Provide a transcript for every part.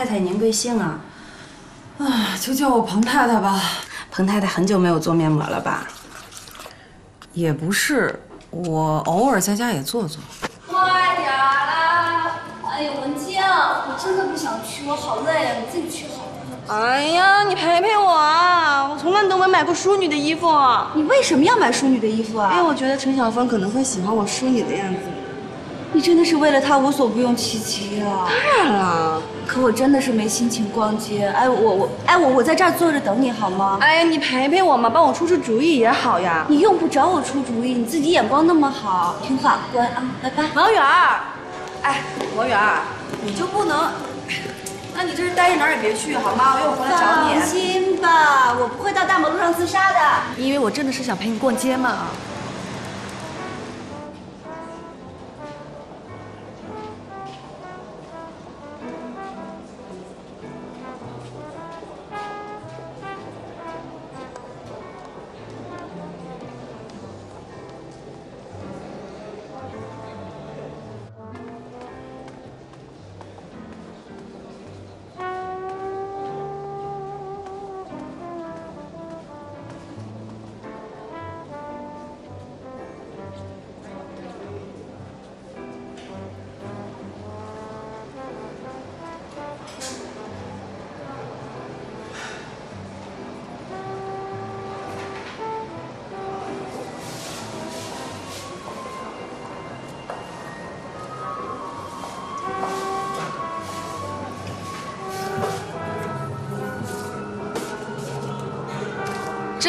太太您贵姓啊？啊，就叫我彭太太吧。彭太太很久没有做面膜了吧？也不是，我偶尔在家也做做。快点啦！哎呀，文静，我真的不想去，我好累啊，你自己去好了。哎呀，你陪陪我啊！我从来都没买过淑女的衣服。你为什么要买淑女的衣服啊？因为我觉得陈晓峰可能会喜欢我淑女的样子。你真的是为了他无所不用其极啊！当然了，可我真的是没心情逛街。哎，我我哎我我在这儿坐着等你好吗？哎呀，你陪陪我嘛，帮我出出主意也好呀。你用不着我出主意，你自己眼光那么好，听话乖啊，拜拜。王源儿，哎，王源儿，你就不能？那你这是待着哪儿也别去好吗？我一会儿回来找你。放心吧，我不会到大马路上自杀的。你以为我真的是想陪你逛街吗？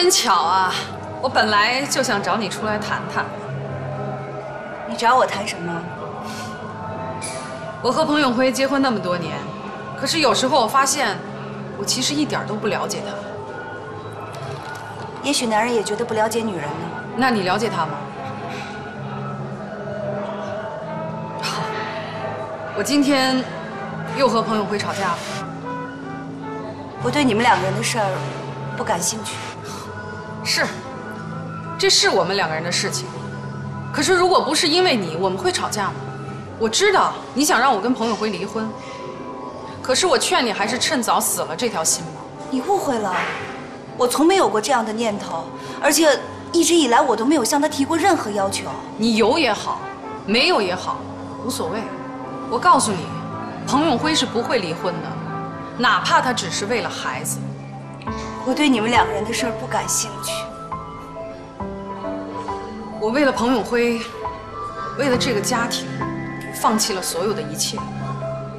真巧啊！我本来就想找你出来谈谈。你找我谈什么？我和彭永辉结婚那么多年，可是有时候我发现，我其实一点都不了解他。也许男人也觉得不了解女人呢。那你了解他吗？好，我今天又和彭永辉吵架了。我对你们两个人的事儿不感兴趣。是，这是我们两个人的事情。可是如果不是因为你，我们会吵架吗？我知道你想让我跟彭永辉离婚，可是我劝你还是趁早死了这条心吧。你误会了，我从没有过这样的念头，而且一直以来我都没有向他提过任何要求。你有也好，没有也好，无所谓。我告诉你，彭永辉是不会离婚的，哪怕他只是为了孩子。我对你们两个人的事儿不感兴趣。我为了彭永辉，为了这个家庭，放弃了所有的一切，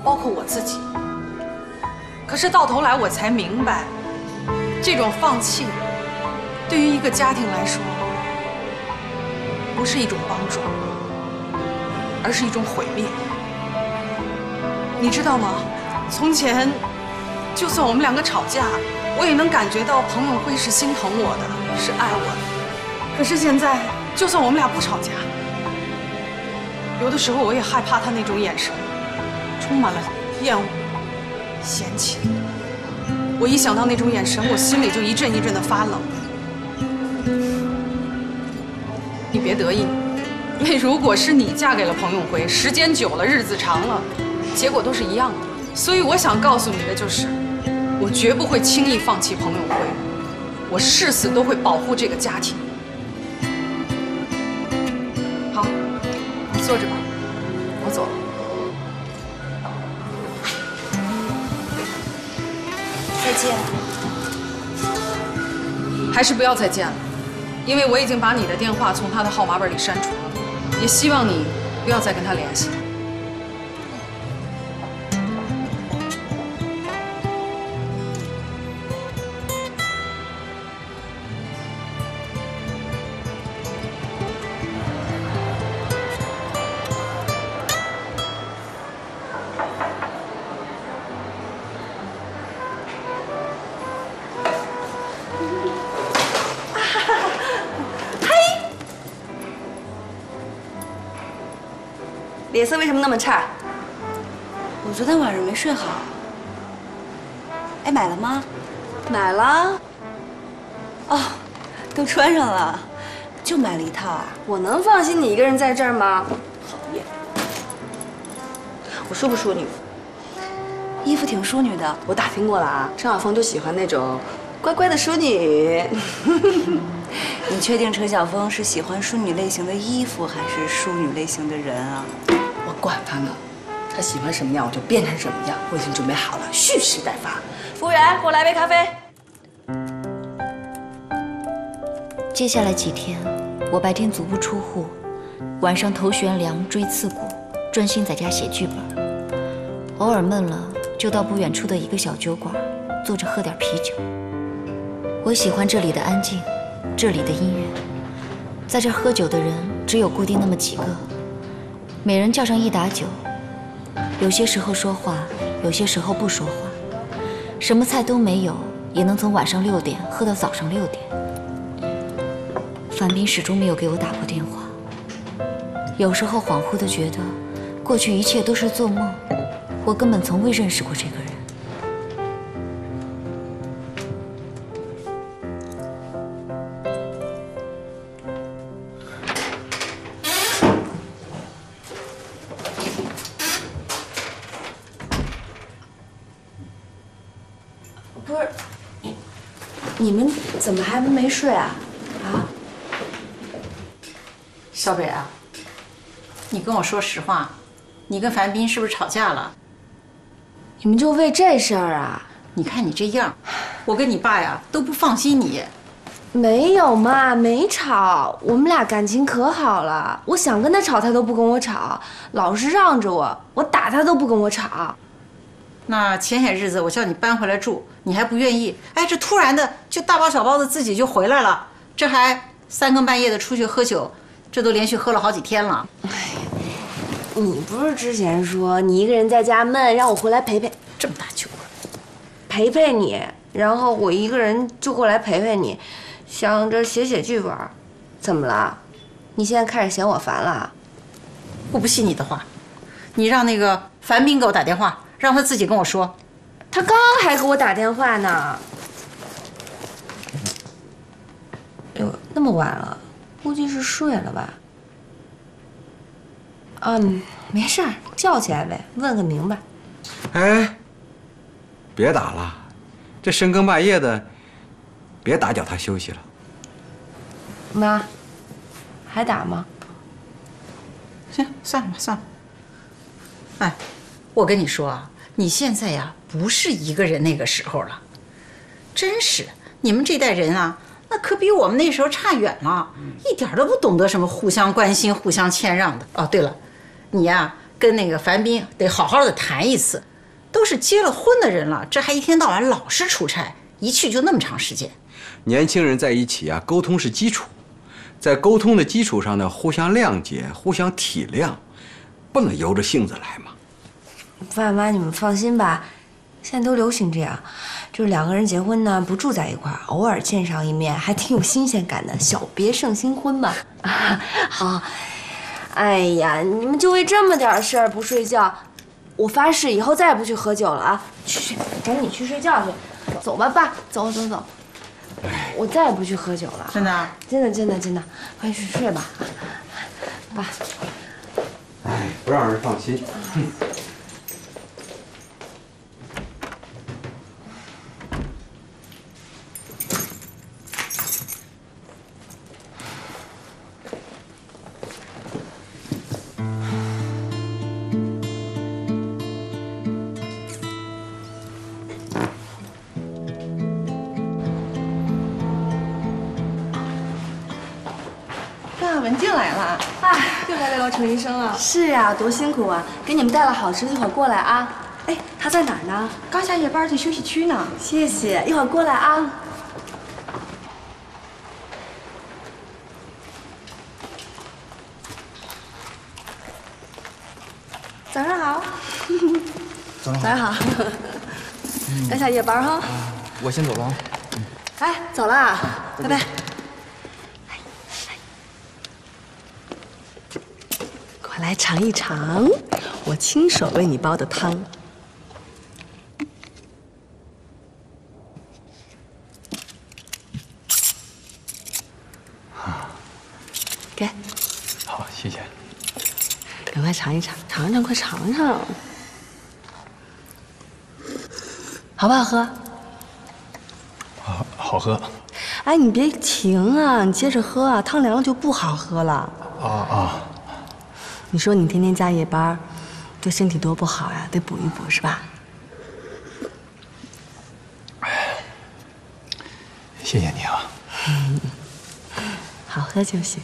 包括我自己。可是到头来我才明白，这种放弃，对于一个家庭来说，不是一种帮助，而是一种毁灭。你知道吗？从前，就算我们两个吵架，我也能感觉到彭永辉是心疼我的，是爱我的。可是现在，就算我们俩不吵架，有的时候我也害怕他那种眼神，充满了厌恶、嫌弃。我一想到那种眼神，我心里就一阵一阵的发冷。你别得意，那如果是你嫁给了彭永辉，时间久了，日子长了，结果都是一样的。所以我想告诉你的就是，我绝不会轻易放弃彭永辉，我誓死都会保护这个家庭。坐着吧，我走了。再见。还是不要再见了，因为我已经把你的电话从他的号码本里删除了，也希望你不要再跟他联系。色为什么那么差？我昨天晚上没睡好。哎，买了吗？买了，哦，都穿上了，就买了一套啊。我能放心你一个人在这儿吗？讨厌。我淑不淑女？衣服挺淑女的。我打听过了啊，陈晓峰就喜欢那种乖乖的淑女。你确定陈晓峰是喜欢淑女类型的衣服，还是淑女类型的人啊？管他呢，他喜欢什么样我就变成什么样。我已经准备好了，蓄势待发。服务员，给我来杯咖啡。接下来几天，我白天足不出户，晚上头悬梁锥刺股，专心在家写剧本。偶尔闷了，就到不远处的一个小酒馆，坐着喝点啤酒。我喜欢这里的安静，这里的音乐。在这喝酒的人只有固定那么几个，每人叫上一打酒，有些时候说话，有些时候不说话，什么菜都没有，也能从晚上六点喝到早上六点。樊斌始终没有给我打过电话。有时候恍惚的觉得，过去一切都是做梦，我根本从未认识过这个人。不是，你们怎么还没睡啊？啊？小北啊，你跟我说实话，你跟樊斌是不是吵架了？你们就为这事儿啊？你看你这样，我跟你爸呀都不放心你。没有嘛，没吵，我们俩感情可好了。我想跟他吵，他都不跟我吵，老是让着我，我打他都不跟我吵。那前些日子我叫你搬回来住，你还不愿意。哎，这突然的就大包小包的自己就回来了，这还三更半夜的出去喝酒，这都连续喝了好几天了。哎你不是之前说你一个人在家闷，让我回来陪陪这么大酒馆，陪陪你，然后我一个人就过来陪陪你，想着写写剧本，怎么了？你现在开始嫌我烦了？我不信你的话，你让那个樊斌给我打电话，让他自己跟我说。他刚刚还给我打电话呢。哟，那么晚了，估计是睡了吧？嗯，没事儿，叫起来呗，问个明白。哎，别打了，这深更半夜的，别打搅他休息了。妈，还打吗？行，算了吧，算了。哎，我跟你说啊，你现在呀不是一个人那个时候了，真是你们这代人啊，那可比我们那时候差远了，一点都不懂得什么互相关心、互相谦让的。哦，对了，你呀跟那个樊斌得好好的谈一次，都是结了婚的人了，这还一天到晚老是出差，一去就那么长时间。年轻人在一起啊，沟通是基础，在沟通的基础上呢，互相谅解、互相体谅，不能由着性子来嘛。爸妈，你们放心吧，现在都流行这样，就是两个人结婚呢，不住在一块儿，偶尔见上一面，还挺有新鲜感的，小别胜新婚嘛。好，哎呀，你们就为这么点事儿不睡觉，我发誓以后再也不去喝酒了啊！去去，赶紧去睡觉去，走吧，爸，走走走，我再也不去喝酒了。真的啊？真的真的真的，快去睡吧，爸。哎，不让人放心。文静来了，哎，又来聊陈医生了。是呀，多辛苦啊！给你们带了好吃的，一会儿过来啊。哎，他在哪儿呢？刚下夜班去休息区呢。谢谢，一会儿过来啊。早上好。早上早上好。刚下夜班哈。我先走了啊。哎，走了，拜拜。来尝一尝我亲手为你煲的汤。给，好，谢谢。赶快尝一尝，尝尝，快尝尝。好不好喝？好好喝。哎，你别停啊，你接着喝啊，汤凉了就不好喝了。啊啊！你说你天天加夜班，对身体多不好呀，得补一补是吧？谢谢你啊，好喝就行。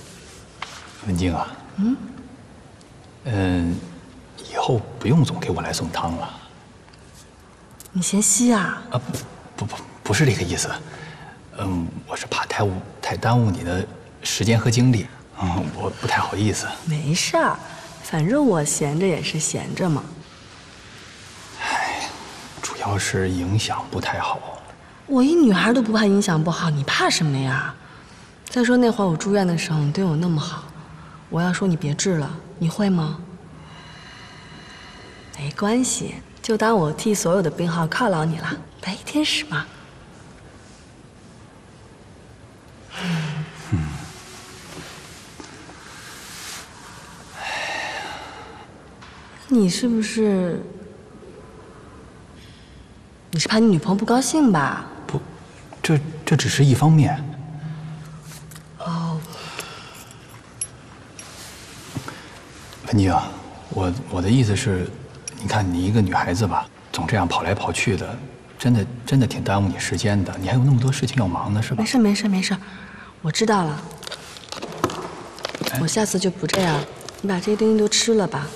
文静啊，嗯，嗯，以后不用总给我来送汤了。你嫌稀啊？啊，不不不，不是这个意思。嗯，我是怕太误太耽误你的时间和精力，嗯，我不太好意思。没事儿，反正我闲着也是闲着嘛。唉，主要是影响不太好。我一女孩都不怕影响不好，你怕什么呀？再说那会儿我住院的时候，你对我那么好，我要说你别治了，你会吗？没关系，就当我替所有的病号犒劳你了，白衣天使嘛。你是不是？你是怕你女朋友不高兴吧？不，这这只是一方面。哦。文静，我我的意思是，你看你一个女孩子吧，总这样跑来跑去的，真的真的挺耽误你时间的。你还有那么多事情要忙呢，是吧？没事没事没事，我知道了。我下次就不这样，你把这些东西都吃了吧。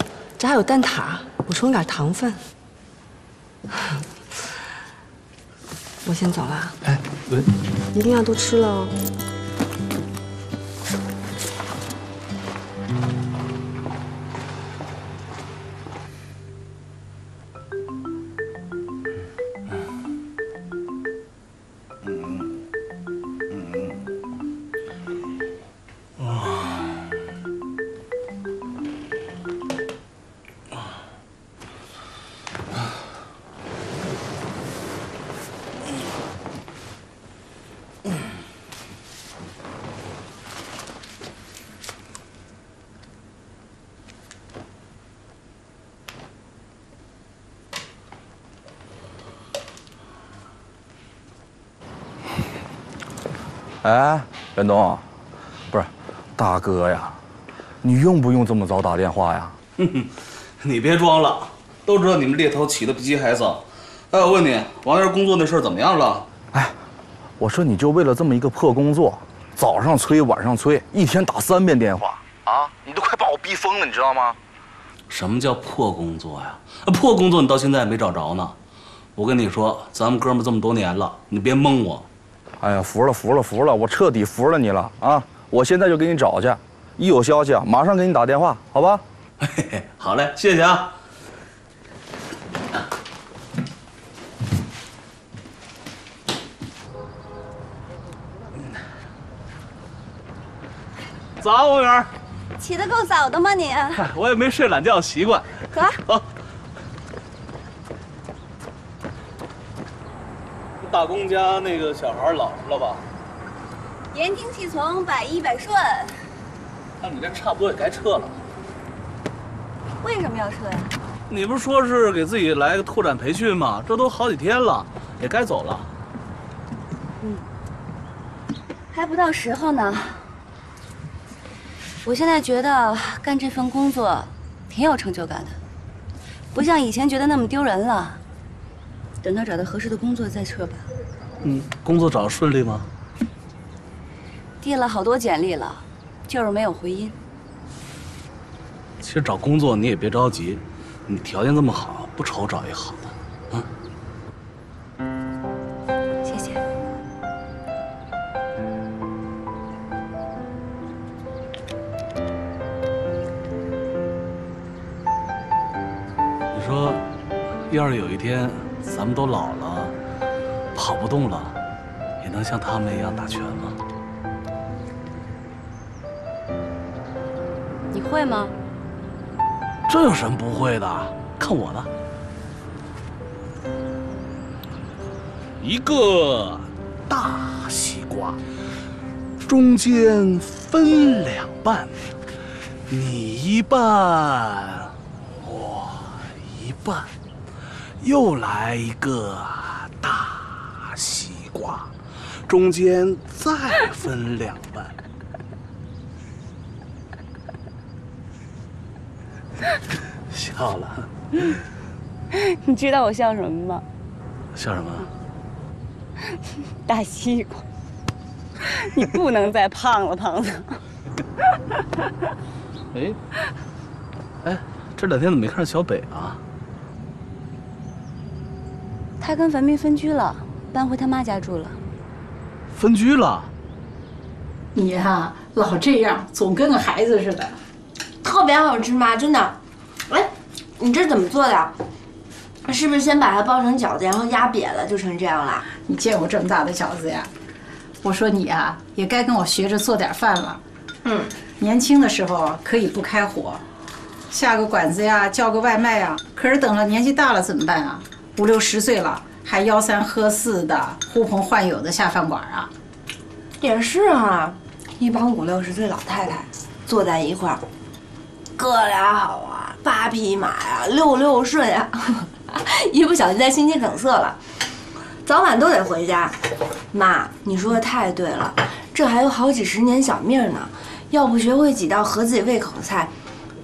这还有蛋挞，补充点糖分。我先走了。哎，文，一定要多吃了哦。哎，袁东，不是，大哥呀，你用不用这么早打电话呀？哼哼，你别装了，都知道你们猎头起的比鸡还早。哎，我问你，王源工作那事儿怎么样了？哎，我说你就为了这么一个破工作，早上催晚上催，一天打三遍电话啊，你都快把我逼疯了，你知道吗？什么叫破工作呀？破工作你到现在也没找着呢。我跟你说，咱们哥们这么多年了，你别蒙我。哎呀，服了服了服了，我彻底服了你了啊！我现在就给你找去，一有消息啊，马上给你打电话，好吧？嘿嘿，好嘞，谢谢啊。早，王源。起得够早的吗你？我也没睡懒觉习惯。走。大公家那个小孩老实了吧？言听计从，百依百顺。那你这差不多也该撤了。为什么要撤呀？你不是说是给自己来个拓展培训吗？这都好几天了，也该走了。嗯，还不到时候呢。我现在觉得干这份工作挺有成就感的，不像以前觉得那么丢人了。等到找到合适的工作再撤吧。嗯，工作找顺利吗？递了好多简历了，就是没有回音。其实找工作你也别着急，你条件这么好，不愁找一好的，啊。谢谢。你说，要是有一天咱们都老了，跑不动了，也能像他们一样打拳吗？你会吗？这有什么不会的？看我的，一个大西瓜，中间分两半，你一半，我一半，又来一个大西瓜，中间再分两半。笑了，你知道我笑什么吗？笑什么？大西瓜。你不能再胖了，胖子。哎，哎，这两天怎么没看着小北啊？他跟樊斌分居了，搬回他妈家住了。分居了？你呀，老这样，总跟个孩子似的。特别好吃妈，真的。哎，你这怎么做的？是不是先把它包成饺子，然后压瘪了就成这样了？你见过这么大的饺子呀？我说你啊，也该跟我学着做点饭了。嗯，年轻的时候可以不开火，下个馆子呀，叫个外卖呀。可是等了年纪大了怎么办啊？五六十岁了，还吆三喝四的，呼朋唤友的下饭馆啊？也是啊，一帮五六十岁老太太坐在一块儿，哥俩好啊，八匹马呀，六六顺呀，一不小心再心肌梗塞了。早晚都得回家，妈，你说的太对了，这还有好几十年小命呢，要不学会几道合自己胃口的菜，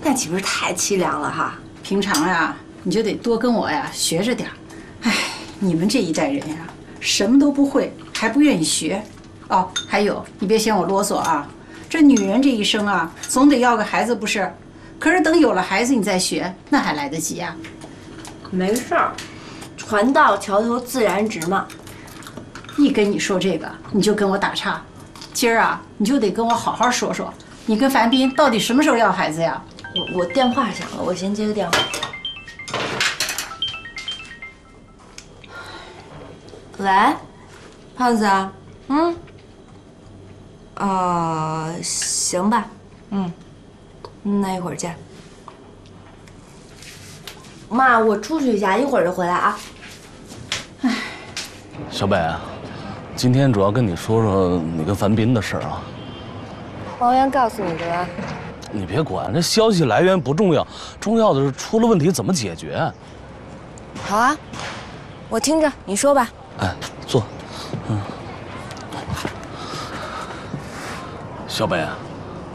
那岂不是太凄凉了哈？平常呀，你就得多跟我呀学着点哎，你们这一代人呀，什么都不会，还不愿意学。哦，还有，你别嫌我啰嗦啊，这女人这一生啊，总得要个孩子不是？可是等有了孩子你再学，那还来得及呀？没事儿。船到桥头自然直嘛。一跟你说这个，你就跟我打岔。今儿啊，你就得跟我好好说说，你跟樊斌到底什么时候要孩子呀？我我电话响了，我先接个电话。喂，胖子，嗯，啊，行吧，嗯，那一会儿见。妈，我出去一下，一会儿就回来啊。哎小北啊，今天主要跟你说说你跟樊斌的事儿啊。王源告诉你的吧？你别管，这消息来源不重要，重要的是出了问题怎么解决。好啊，我听着，你说吧。哎，坐。嗯。小北，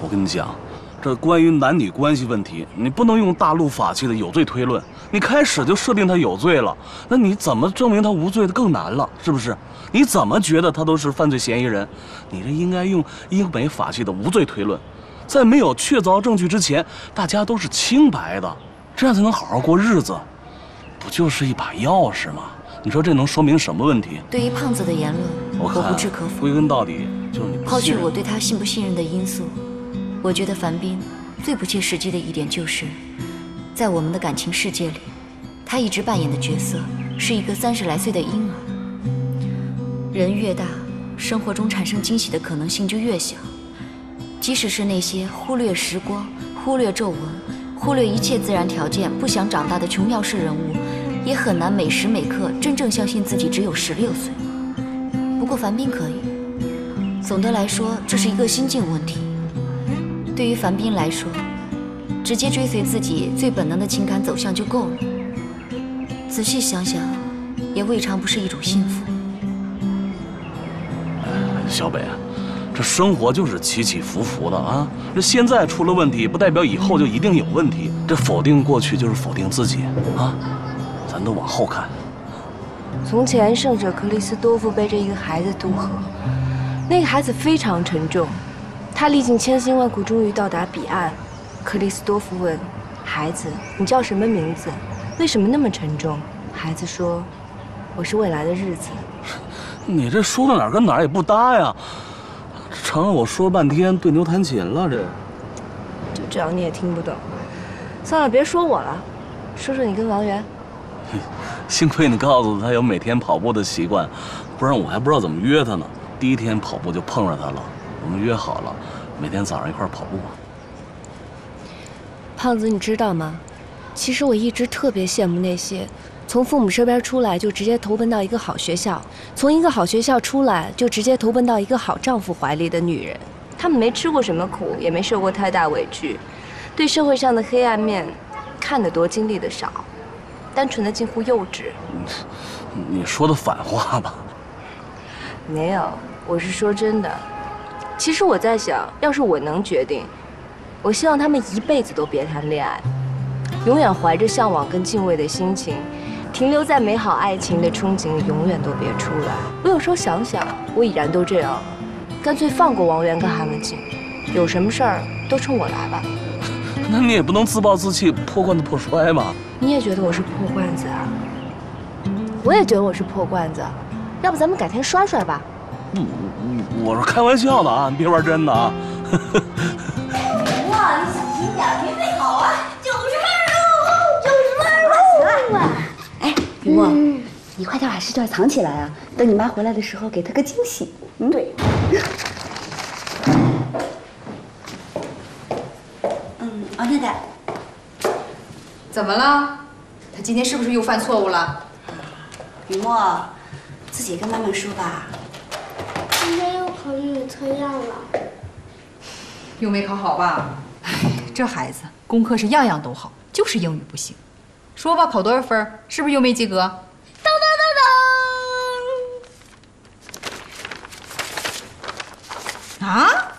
我跟你讲，这关于男女关系问题，你不能用大陆法系的有罪推论。你开始就设定他有罪了，那你怎么证明他无罪的更难了，是不是？你怎么觉得他都是犯罪嫌疑人？你这应该用英美法系的无罪推论，在没有确凿证据之前，大家都是清白的，这样才能好好过日子。不就是一把钥匙吗？你说这能说明什么问题？对于胖子的言论，我不置可否。归根到底就是你抛去我对他信不信任的因素，我觉得樊斌最不切实际的一点就是。在我们的感情世界里，他一直扮演的角色是一个三十来岁的婴儿。人越大，生活中产生惊喜的可能性就越小。即使是那些忽略时光、忽略皱纹、忽略一切自然条件、不想长大的琼瑶式人物，也很难每时每刻真正相信自己只有十六岁。不过樊斌可以。总的来说，这是一个心境问题。对于樊斌来说。直接追随自己最本能的情感走向就够了。仔细想想，也未尝不是一种幸福。小北，这生活就是起起伏伏的啊！这现在出了问题，不代表以后就一定有问题。这否定过去就是否定自己啊！咱都往后看。从前，圣者克里斯多夫背着一个孩子渡河，那个孩子非常沉重，他历尽千辛万苦，终于到达彼岸。克里斯多夫问：“孩子，你叫什么名字？为什么那么沉重？”孩子说：“我是未来的日子。”你这说到哪儿跟哪儿也不搭呀！成了我说半天对牛弹琴了，这。就这样你也听不懂。算了，别说我了，说说你跟王源。幸亏你告诉他有每天跑步的习惯，不然我还不知道怎么约他呢。第一天跑步就碰上他了，我们约好了，每天早上一块跑步。胖子，你知道吗？其实我一直特别羡慕那些从父母身边出来就直接投奔到一个好学校，从一个好学校出来就直接投奔到一个好丈夫怀里的女人。她们没吃过什么苦，也没受过太大委屈，对社会上的黑暗面看得多，经历的少，单纯的近乎幼稚。你说的反话吧？没有，我是说真的。其实我在想，要是我能决定，我希望他们一辈子都别谈恋爱，永远怀着向往跟敬畏的心情，停留在美好爱情的憧憬里，永远都别出来。我有时候想想，我已然都这样了，干脆放过王源跟韩文静，有什么事儿都冲我来吧。那你也不能自暴自弃、破罐子破摔嘛。你也觉得我是破罐子啊？我也觉得我是破罐子，要不咱们改天摔摔吧？嗯，我是开玩笑的啊，你别玩真的啊。哇，你小心点，别被烤啊！九十分喽，九十分喽！哎，雨墨，你快点把试卷藏起来啊，等你妈回来的时候给她个惊喜。嗯，对。怎么了？他今天是不是又犯错误了？雨墨，自己跟妈妈说吧。今天又考英语测验了，又没考好吧？哎，这孩子功课是样样都好，就是英语不行。说吧，考多少分？是不是又没及格？当当当当！啊，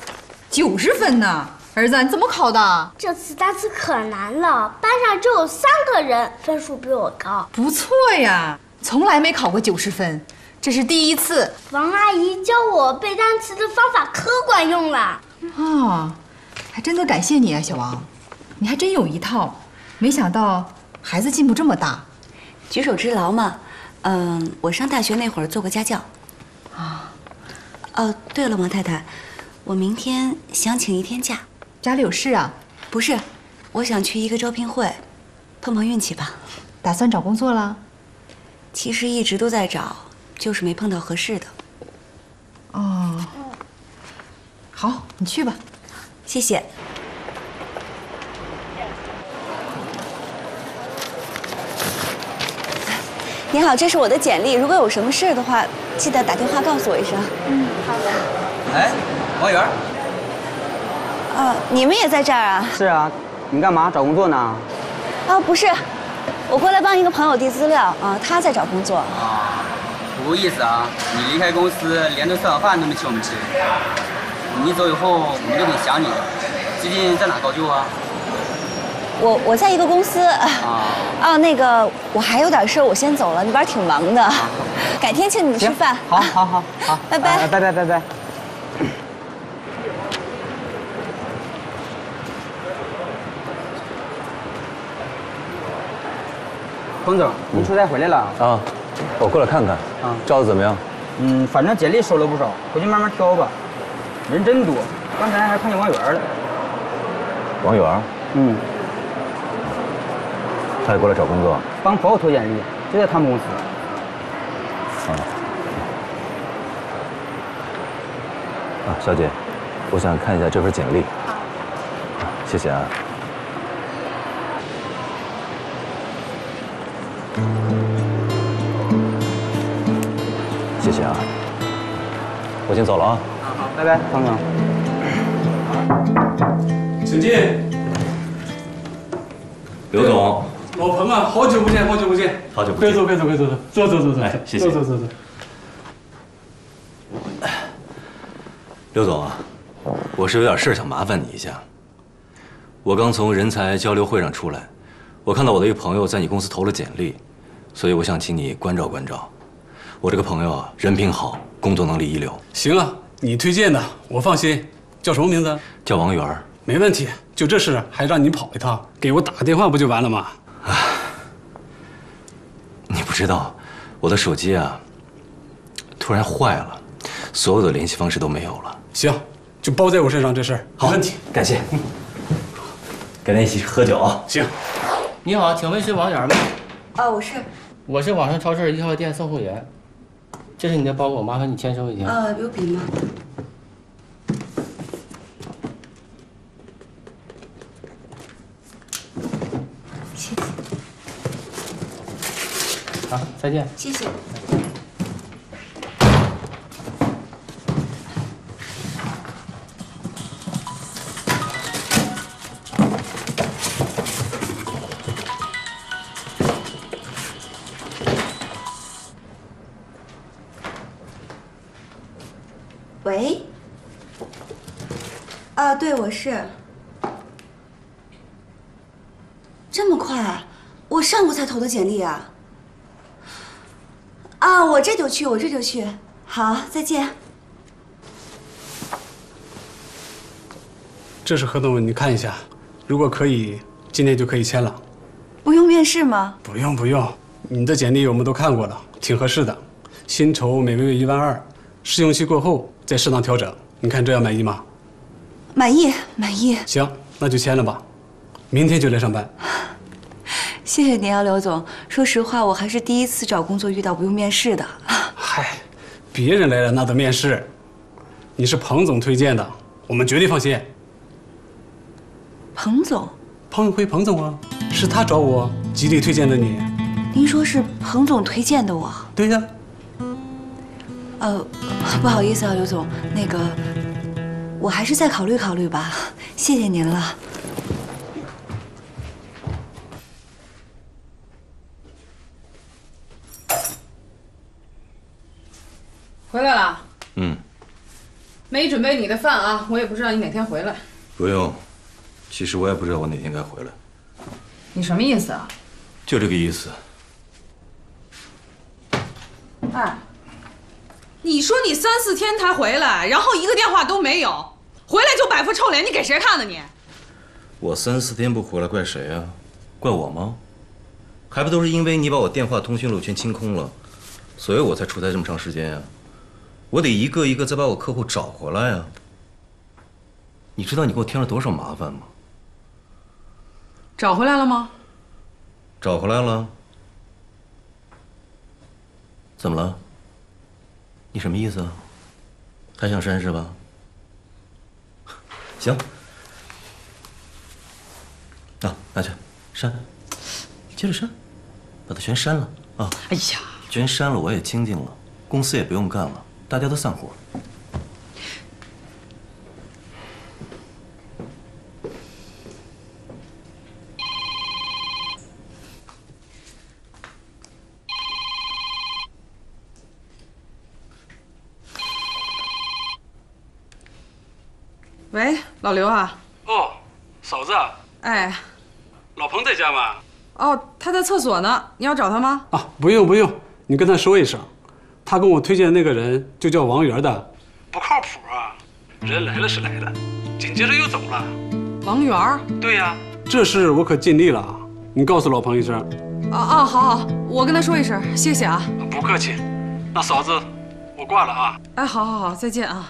九十分呢！儿子，你怎么考的？这次单词可难了，班上只有三个人分数比我高。不错呀，从来没考过九十分，这是第一次。王阿姨教我背单词的方法可管用了。哦，还真得感谢你啊，小王，你还真有一套。没想到孩子进步这么大，举手之劳嘛。嗯，我上大学那会儿做过家教。啊，哦，对了，王太太，我明天想请一天假。家里有事啊？不是，我想去一个招聘会，碰碰运气吧。打算找工作了？其实一直都在找，就是没碰到合适的。哦，好，你去吧。谢谢。你好，这是我的简历，如果有什么事的话，记得打电话告诉我一声。嗯，好的。哎，王源。啊，你们也在这儿啊？是啊，你干嘛？找工作呢？啊，不是，我过来帮一个朋友递资料啊，他在找工作。啊，不好意思啊，你离开公司，连顿饭饭都没请我们吃。你走以后，我们都挺想你的。最近在哪高就啊？我我在一个公司。啊。哦，那个我还有点事，我先走了，那边挺忙的。改天请你们吃饭。好，好，好，好，拜拜，拜拜，拜拜。彭总，您出差回来了啊？我过来看看。啊，招的怎么样？嗯，反正简历收了不少，回去慢慢挑吧。人真多，刚才还看见王源了。王源？嗯。他也过来找工作？帮朋友投简历，就在他们公司。啊。啊，小姐，我想看一下这份简历。好。谢谢啊。谢谢啊，我先走了啊。好，拜拜，方总。请进。刘总。老彭啊，好久不见，好久不见。好久不见。别走，别走，别走，坐坐坐坐。哎，谢谢。坐坐坐坐。刘总啊，我是有点事想麻烦你一下。我刚从人才交流会上出来，我看到我的一个朋友在你公司投了简历，所以我想请你关照关照。我这个朋友啊，人品好，工作能力一流。行啊，你推荐的，我放心。叫什么名字？叫王源。没问题，就这事还让你跑一趟，给我打个电话不就完了吗？唉，你不知道，我的手机啊，突然坏了，所有的联系方式都没有了。行，就包在我身上这事儿，没问题。感谢。嗯改天一起喝酒啊。行。你好，请问是王源吗？啊，我是。我是网上超市一号店送货员。这是你的包裹，麻烦你签收一下。啊，有笔吗？谢谢。好，再见。谢谢。对，我是。这么快？我上午才投的简历啊。啊，我这就去，我这就去。好，再见。这是合同，你看一下，如果可以，今天就可以签了。不用面试吗？不用不用，你的简历我们都看过了，挺合适的。薪酬每个月一万二，试用期过后再适当调整。你看这样满意吗？满意，满意。行，那就签了吧，明天就来上班。谢谢您啊，刘总。说实话，我还是第一次找工作遇到不用面试的。嗨，别人来了那都面试，你是彭总推荐的，我们绝对放心。彭总，彭永辉，彭总啊，是他找我极力推荐的你。您说是彭总推荐的我？对呀。呃，不好意思啊，刘总，那个，我还是再考虑考虑吧。谢谢您了。回来了，嗯，没准备你的饭啊，我也不知道你哪天回来。不用，其实我也不知道我哪天该回来，你什么意思啊？就这个意思。哎，你说你三四天才回来，然后一个电话都没有，回来就摆副臭脸，你给谁看呢你？我三四天不回来，怪谁啊？怪我吗？还不都是因为你把我电话通讯录全清空了，所以我才出差这么长时间呀。我得一个一个再把我客户找回来呀。你知道你给我添了多少麻烦吗？找回来了吗？找回来了。怎么了？你什么意思啊？还想删是吧？行，啊，拿去删，接着删，把它全删了啊！哎呀，全删了，我也清静了，公司也不用干了，大家都散伙。喂，老刘啊。哦，嫂子，哎，老彭在家吗？哦，他在厕所呢，你要找他吗？啊，不用不用，你跟他说一声，他跟我推荐的那个人就叫王源的，不靠谱啊，人来了是来了，紧接着又走了。王源？对呀，这事我可尽力了啊，你告诉老彭一声。啊啊，好好，我跟他说一声，谢谢啊。不客气，那嫂子，我挂了啊。哎，好好好，再见啊。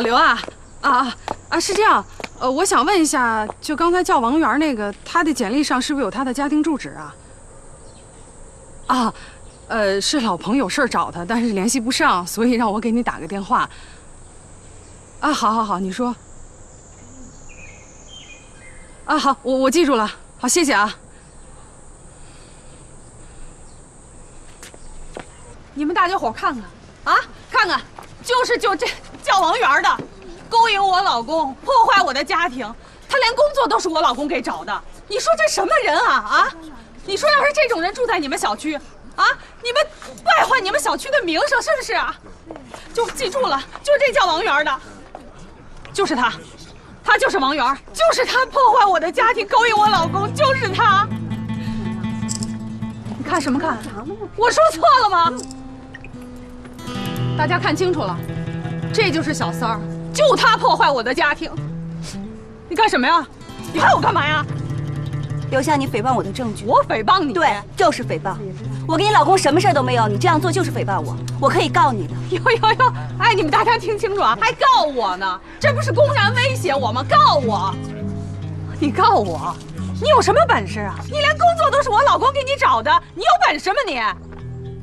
老刘啊，啊啊啊，是这样，呃，我想问一下，就刚才叫王源那个，他的简历上是不是有他的家庭住址啊？啊，呃，是老彭有事找他，但是联系不上，所以让我给你打个电话。啊，好好好，你说。啊，好，我我记住了，好，谢谢啊。你们大家伙看看，啊，看看，就是就这叫王源的，勾引我老公，破坏我的家庭，他连工作都是我老公给找的。你说这什么人啊啊！你说要是这种人住在你们小区，啊，你们败坏你们小区的名声是不是啊？就记住了，就是这叫王源的，就是他。他就是王源，就是他破坏我的家庭，勾引我老公，就是他。你看什么看？我说错了吗？大家看清楚了，这就是小三儿，就他破坏我的家庭。你干什么呀？你害我干嘛呀？留下你诽谤我的证据。我诽谤你？对，就是诽谤。我跟你老公什么事都没有，你这样做就是诽谤我，我可以告你的。呦呦呦！哎，你们大家听清楚啊，还告我呢？这不是公然威胁我吗？告我！你告我？你有什么本事啊？你连工作都是我老公给你找的，你有本事吗你？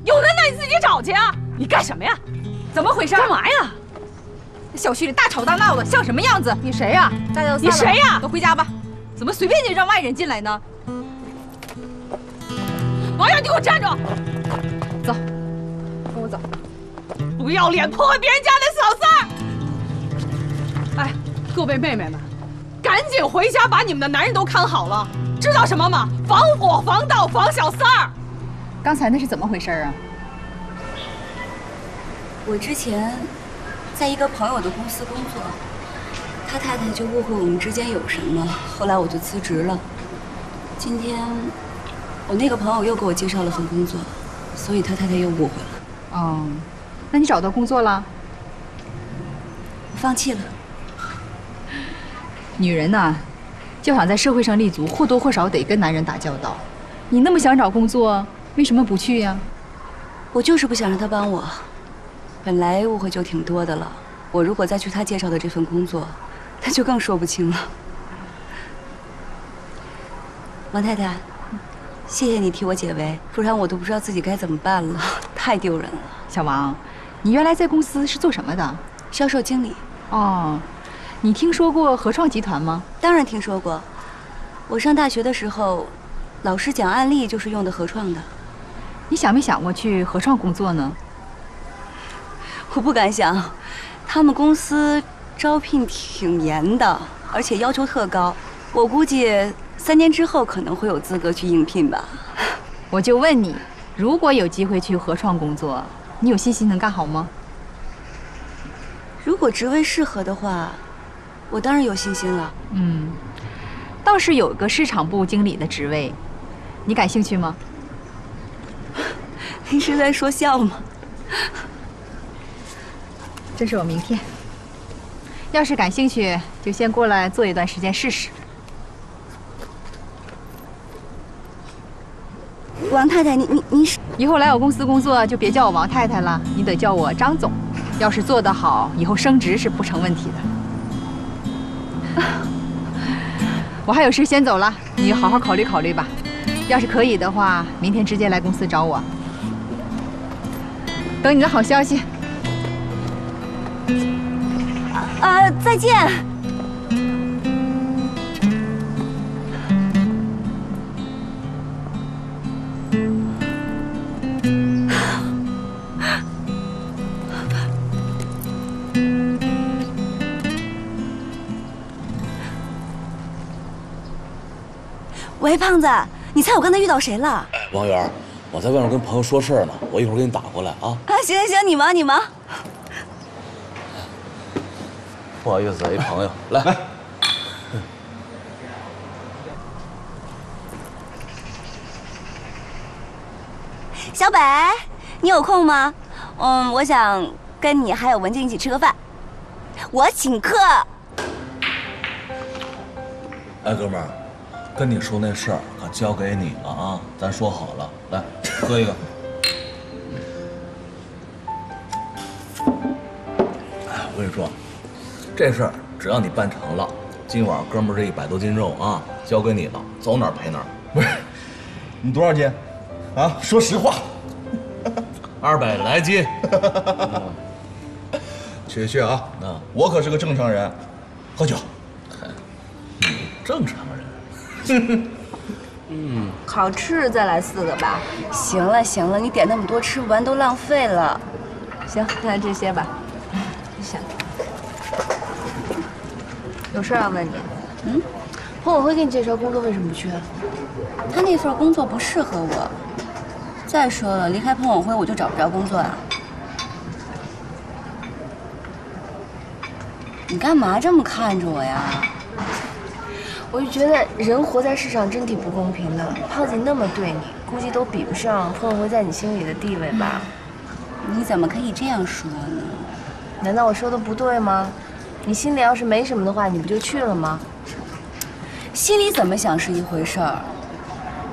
有能耐你自己找去啊！你干什么呀？怎么回事？干嘛呀？小区里大吵大闹的，像什么样子？你谁呀？大家都你谁呀？都回家吧。怎么随便就让外人进来呢？王源，你给我站住！走，跟我走。不不要脸，破坏别人家的小三儿！哎，各位妹妹们，赶紧回家把你们的男人都看好了，知道什么吗？防火、防盗、防小三儿。刚才那是怎么回事啊？我之前在一个朋友的公司工作，他太太就误会我们之间有什么，后来我就辞职了。今天我那个朋友又给我介绍了份工作，所以他太太又误会了。哦，那你找到工作了？我放弃了。女人呐，就想在社会上立足，或多或少得跟男人打交道。你那么想找工作，为什么不去呀？我就是不想让他帮我。本来误会就挺多的了，我如果再去他介绍的这份工作，那就更说不清了。王太太，谢谢你替我解围，不然我都不知道自己该怎么办了，太丢人了。小王，你原来在公司是做什么的？销售经理。哦，你听说过合创集团吗？当然听说过，我上大学的时候，老师讲案例就是用的合创的。你想没想过去合创工作呢？我不敢想，他们公司招聘挺严的，而且要求特高。我估计三年之后可能会有资格去应聘吧。我就问你，如果有机会去合创工作，你有信心能干好吗？如果职位适合的话，我当然有信心了。嗯，倒是有个市场部经理的职位，你感兴趣吗？您是在说笑吗？这是我名片，要是感兴趣，就先过来做一段时间试试。王太太，你你你是以后来我公司工作就别叫我王太太了，你得叫我张总。要是做得好，以后升职是不成问题的。我还有事先走了，你好好考虑考虑吧。要是可以的话，明天直接来公司找我。等你的好消息。啊，再见。喂，胖子，你猜我刚才遇到谁了？哎，王源，我在外面跟朋友说事儿呢，我一会儿给你打过来啊。啊，行行行，你忙你忙。不好意思，一朋友来。来。小北，你有空吗？嗯，我想跟你还有文静一起吃个饭，我请客。哎，哥们儿，跟你说那事儿可交给你了啊，咱说好了，来喝一个。哎，我跟你说。这事儿只要你办成了，今晚哥们儿这一百多斤肉啊，交给你了，走哪儿赔哪儿。不是，你多少斤？啊，说实话。二百来斤。去去啊！啊，我可是个正常人，喝酒。你正常人。嗯，好吃再来四个吧。行了行了，你点那么多吃不完都浪费了。行，那来这些吧。行。有事要问你，嗯，彭永辉给你介绍工作，为什么不去？他那份工作不适合我。再说了，离开彭永辉我就找不着工作啊。你干嘛这么看着我呀？我就觉得人活在世上真挺不公平的。胖子那么对你，估计都比不上彭永辉在你心里的地位吧？你怎么可以这样说呢？难道我说的不对吗？你心里要是没什么的话，你不就去了吗？心里怎么想是一回事儿，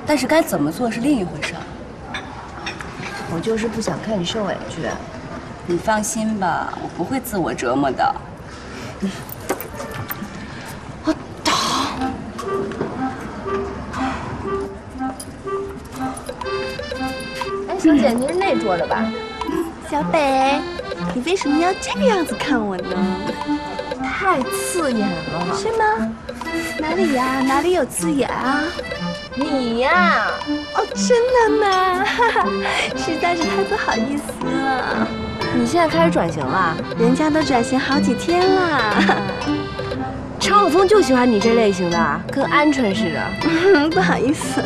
但是该怎么做是另一回事儿。我就是不想看你受委屈。你放心吧，我不会自我折磨的。我打。哎，小姐，您是那桌的吧？小北，你为什么要这个样子看我呢？太刺眼了，是吗？哪里呀？哪里有刺眼啊？你呀？哦，真的吗？哈哈，实在是太不好意思了。你现在开始转型了？人家都转型好几天了。常晓峰就喜欢你这类型的，跟鹌鹑似的。不好意思，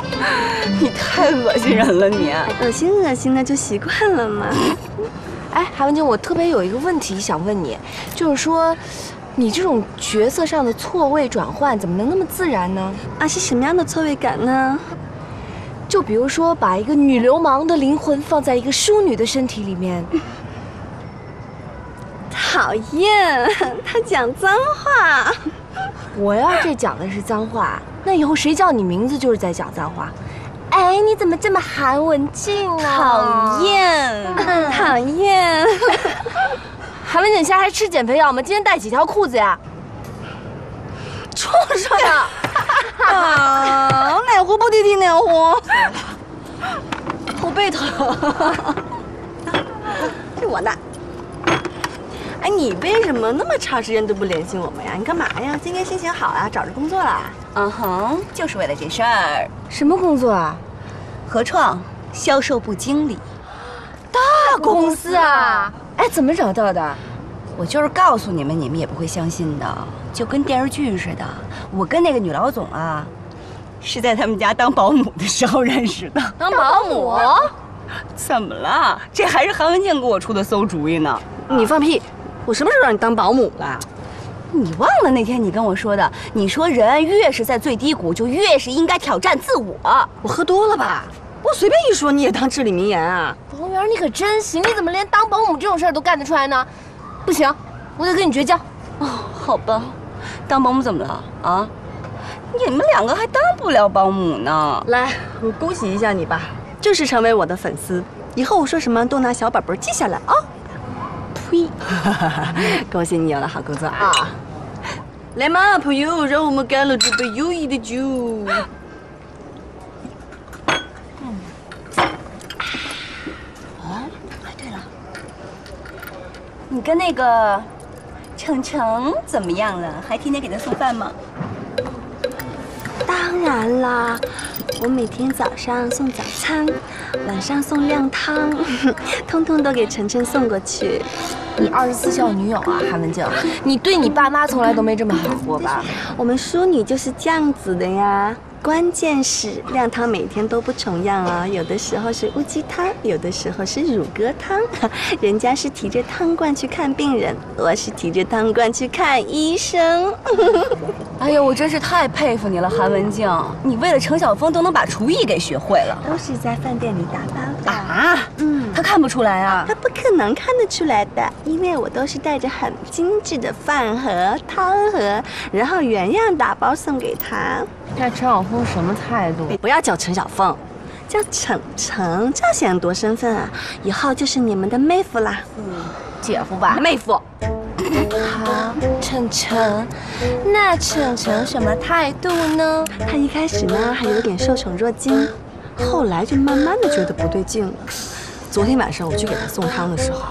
你太恶心人了你！恶心恶心的就习惯了嘛。哎，韩文静，我特别有一个问题想问你，就是说，你这种角色上的错位转换怎么能那么自然呢？啊，是什么样的错位感呢？就比如说，把一个女流氓的灵魂放在一个淑女的身体里面。讨厌，他讲脏话。我要这讲的是脏话，那以后谁叫你名字就是在讲脏话。哎，你怎么这么韩文静啊？讨厌，讨厌。韩文静，你现在还吃减肥药吗？今天带几条裤子呀？冲上呀！啊，哪壶不提提哪壶。后背疼。这我的。哎，你为什么那么长时间都不联系我们呀？你干嘛呀？今天心情好啊，找着工作了？嗯哼，就是为了这事儿。什么工作啊？合创销售部经理。大公司啊！哎，怎么找到的？我就是告诉你们，你们也不会相信的，就跟电视剧似的。我跟那个女老总啊，是在他们家当保姆的时候认识的。当保姆？怎么了？这还是韩文静给我出的馊主意呢。你放屁！我什么时候让你当保姆了？你忘了那天你跟我说的？你说人越是在最低谷，就越是应该挑战自我。我喝多了吧？我随便一说，你也当至理名言啊？王源，你可真行！你怎么连当保姆这种事儿都干得出来呢？不行，我得跟你绝交。哦，好吧，当保姆怎么了啊？你们两个还当不了保姆呢。来，我恭喜一下你吧，正式成为我的粉丝。以后我说什么都拿小本本记下来啊。呸！恭喜你有了好工作啊！来嘛，朋友，让我们干了这杯友谊的酒。嗯。哦，哎，对了，你跟那个程程怎么样了？还天天给他送饭吗？当然啦，我每天早上送早餐，晚上送靓汤，通通都给晨晨送过去。你二十四孝女友啊，韩文静，你对你爸妈从来都没这么好过吧？我们淑女就是这样子的呀。关键是靓汤每天都不重样啊，有的时候是乌鸡汤，有的时候是乳鸽汤。人家是提着汤罐去看病人，我是提着汤罐去看医生。哎呦，我真是太佩服你了，韩文静，你为了程晓峰都能把厨艺给学会了。都是在饭店里打包的啊，嗯，他看不出来啊？他不可能看得出来的，因为我都是带着很精致的饭盒、汤盒，然后原样打包送给他。那陈晓峰什么态度？不要叫陈晓峰，叫程程，这样显得多身份啊！以后就是你们的妹夫啦，嗯，姐夫吧，妹夫。好，程程，那程程什么态度呢？他一开始呢还有点受宠若惊，后来就慢慢的觉得不对劲了。昨天晚上我去给他送汤的时候。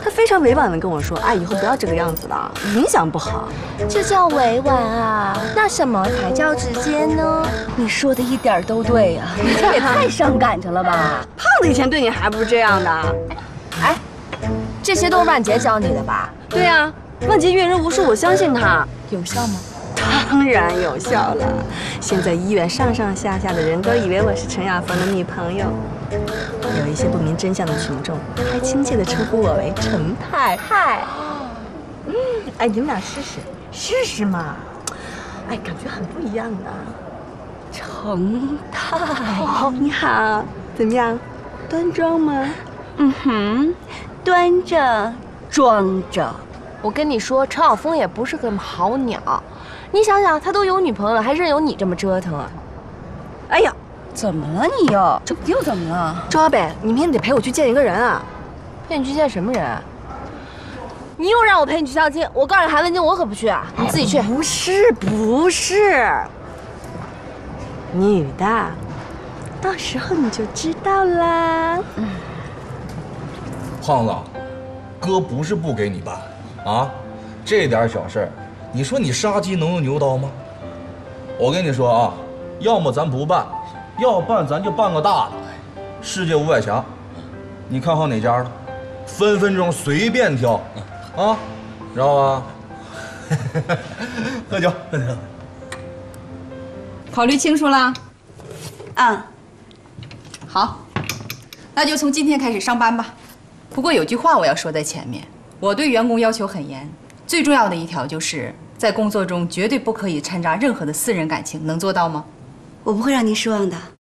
他非常委婉的跟我说：“哎，以后不要这个样子了，影响不好。”这叫委婉啊？那什么才叫直接呢？你说的一点都对呀，你这也太伤感情了吧？胖子以前对你还不是这样的？哎，这些都是万杰教你的吧？对呀，万杰阅人无数，我相信他有效吗？当然有效了。现在医院上上下下的人都以为我是陈雅峰的女朋友。有一些不明真相的群众还亲切地称呼我为陈太太。嗯，哎，你们俩试试，试试嘛。哎，感觉很不一样的。陈太，哦，你好，怎么样？端庄吗？嗯哼，端着，装着。我跟你说，陈晓峰也不是个好鸟。你想想，他都有女朋友了，还任由你这么折腾啊？哎呀！怎么了你又？这又怎么了？周小北，你明天得陪我去见一个人啊！陪你去见什么人？你又让我陪你去相亲，我告诉你韩文静，我可不去啊！你自己去。不是不是，女的，到时候你就知道啦。胖子，哥不是不给你办啊，这点小事你说你杀鸡能用牛刀吗？我跟你说啊，要么咱不办。要办咱就办个大的，世界五百强，你看好哪家了？分分钟随便挑，啊，知道吧？喝酒，喝酒。考虑清楚了？嗯。好，那就从今天开始上班吧。不过有句话我要说在前面，我对员工要求很严，最重要的一条就是在工作中绝对不可以掺杂任何的私人感情，能做到吗？我不会让您失望的。